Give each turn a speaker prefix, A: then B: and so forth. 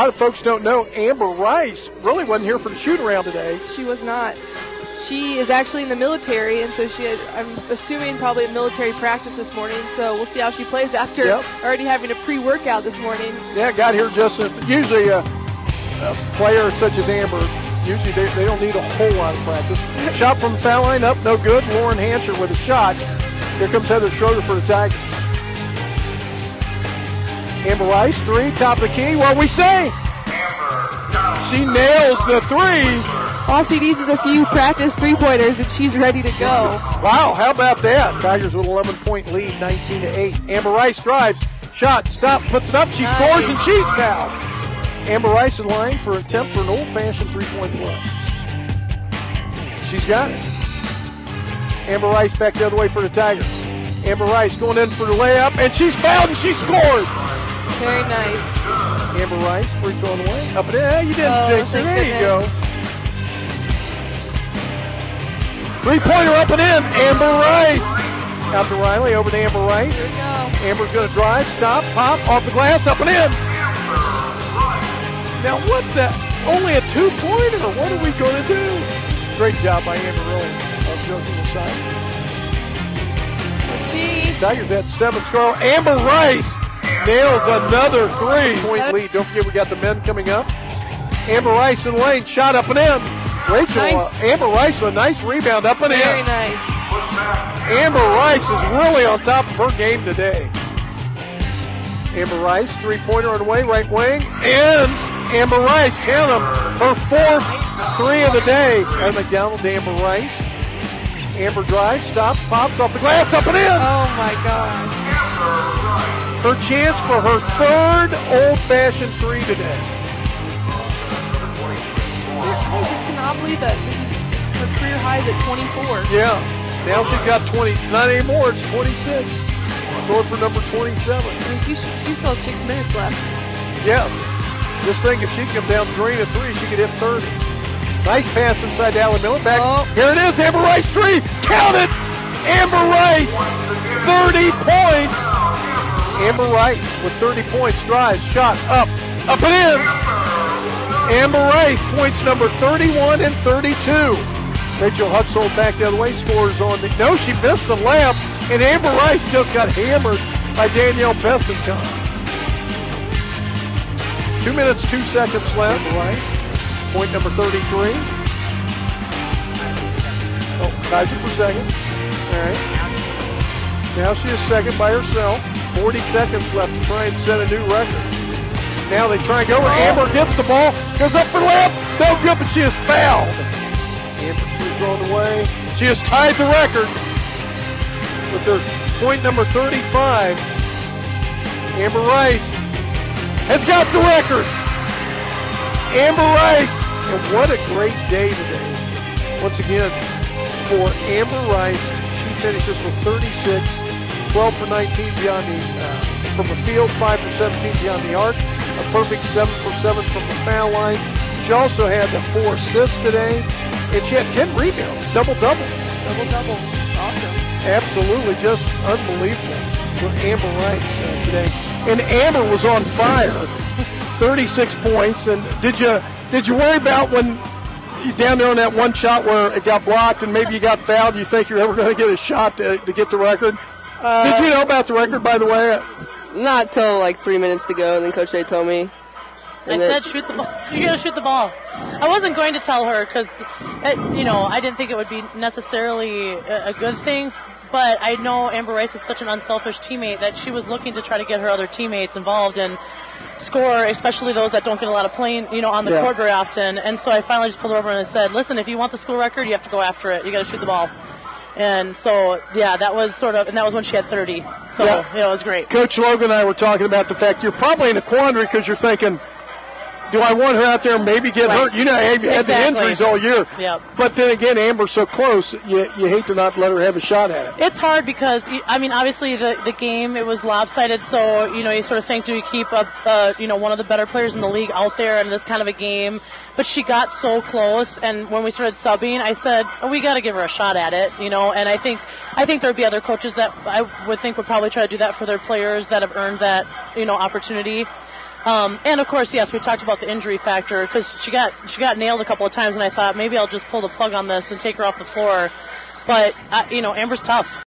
A: A lot of folks don't know Amber Rice really wasn't here for the shoot around today.
B: She was not. She is actually in the military, and so she had, I'm assuming, probably a military practice this morning. So we'll see how she plays after
A: Yep.
B: already having a pre workout this morning.
A: Yeah, got here just a, usually a, a player such as Amber. Usually they, they don't need a whole lot of practice. Shot from the foul line, up, no good. Lauren Hancher with a shot. Here comes Heather Schroeder for the Tigers. Amber Rice, three, top of the key. What we say? She nails the three.
B: All she needs is a few practice three pointers, and she's ready to go.
A: Wow, how about that? Tigers with 11 point lead, 19 to 8. Amber Rice drives, shot, stop, puts it up, she
B: Nice.
A: scores, and she's fouled. Amber Rice in line for an attempt for an old fashioned three point play. She's got it. Amber Rice back the other way for the Tigers. Amber Rice going in for the layup, and she's fouled and she scored.
B: Very nice.
A: Amber Rice, free throw on the way. Up and in. Hey, you didn't
B: Oh,
A: jinx it.
B: thank
A: There you go. Three pointer up and in. Amber Rice. Out to Riley, over to Amber Rice.
B: Here we go.
A: Amber's going to drive, stop, pop, off the glass, up and in. Now, what the? Only a two pointer. What are we going to do? Great job by Amber, really. I'm joking aside.
B: Let's see.
A: Tigers had seven score. Amber Rice nails another three point lead. Don't forget, we got the men coming up. Amber Rice and lane, shot up and in. Rachel,
B: Nice.
A: uh, Amber Rice with a nice rebound up and
B: Very
A: in.
B: Very nice.
A: Amber Rice is really on top of her game today. Amber Rice, three pointer on the way, right wing, and Amber Rice, count them, her fourth three of the day. And McDonald Amber Rice. Amber drives, stops, pops off the glass, up and in.
B: Oh my gosh.
A: Her chance for her third old fashioned three today.
B: I just cannot believe that this is her career high is at 24.
A: Yeah. Now she's got 20. It's not anymore, it's 26. Going for number 27.
B: I mean, she, she still has six minutes left.
A: Yes. Just think if she come down three to three, she could hit 30. Nice pass inside to Allie Miller. Back.
B: Oh.
A: Here it is. Amber Rice three. Count it. Amber Rice. 30 points. Amber Rice with 30 points. Drives. Shot. Up. Up and in. Amber Rice points number 31 and 32. Rachel Huxold back the other way. Scores on the. No, she missed the layup. And Amber Rice just got hammered by Danielle Bessenkamp. Two minutes, two seconds left. Rice, point number 33. Oh, Kaiser for second. All right. Now she is second by herself. 40 seconds left to try and set a new record. Now they try and go over. Amber gets the ball, goes up for layup. No good, but she is fouled. Amber throw on the way. She has tied the record with her point number 35. Amber Rice has got the record. Amber Rice. And what a great day today. Once again, for Amber Rice, finishes with 36, 12 for 19 beyond the, uh, from the field, 5 for 17 beyond the arc, a perfect 7 for 7 from the foul line. She also had the four assists today, and she had 10 rebounds, double double.
B: Double double. Awesome.
A: Absolutely, just unbelievable for Amber Rice uh, today. And Amber was on fire, 36 points. And did you did you worry about when down there on that one shot where it got blocked and maybe you got fouled? You think you're ever going to get a shot to, to get the record? Uh, did you know about the record, by the way?
C: Not till like three minutes to go, and then Coach A told me.
D: I
C: And then-
D: said shoot the ball. You gotta shoot the ball. I wasn't going to tell her because, eh, you know, I didn't think it would be necessarily a, a good thing. But I know Amber Rice is such an unselfish teammate that she was looking to try to get her other teammates involved and score, especially those that don't get a lot of playing, you know, on the
A: Yeah.
D: court very often. And so I finally just pulled her over and I said, "Listen, if you want the school record, you have to go after it. You got to shoot the ball." And so, yeah, that was sort of, and that was when she had 30. So,
A: Yeah.
D: yeah, it was great.
A: Coach Logan and I were talking about the fact you're probably in a quandary because you're thinking, do I want her out there and maybe get
D: Right.
A: hurt? You know, you've had the injuries all year.
D: Yep.
A: But then again, Amber's so close, you, you hate to not let her have a shot at it.
D: It's hard because I mean, obviously the the game it was lopsided, so you know you sort of think, do we keep up, uh, you know, one of the better players in the league out there in this kind of a game? But she got so close, and when we started subbing, I said oh, we got to give her a shot at it, you know. And I think I think there'd be other coaches that I would think would probably try to do that for their players that have earned that you know opportunity. Um, and of course, yes, we talked about the injury factor because she got she got nailed a couple of times, and I thought maybe I'll just pull the plug on this and take her off the floor. But uh, you know, Amber's tough.